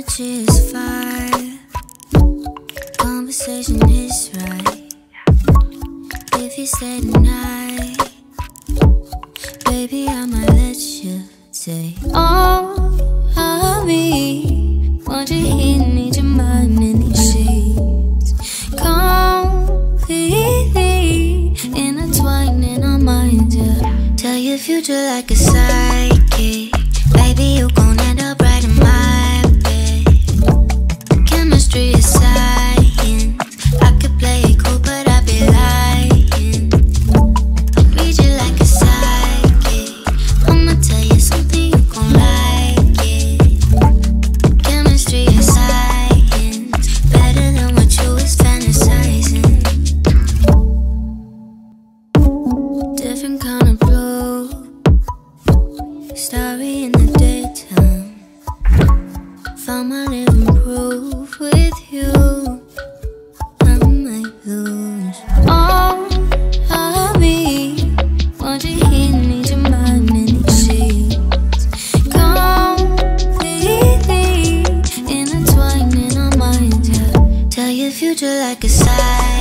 Energy is fire. Conversation is right. If you stay tonight, baby, I might let you say all of me. Want you here, need your mind in these sheets. Completely intertwined in our minds, yeah. Tell your future like a psychic. found my living proof with you. I might lose all of me. Won't you hear me to my many cheeks? Completely intertwined our minds. Tell your future like a sign.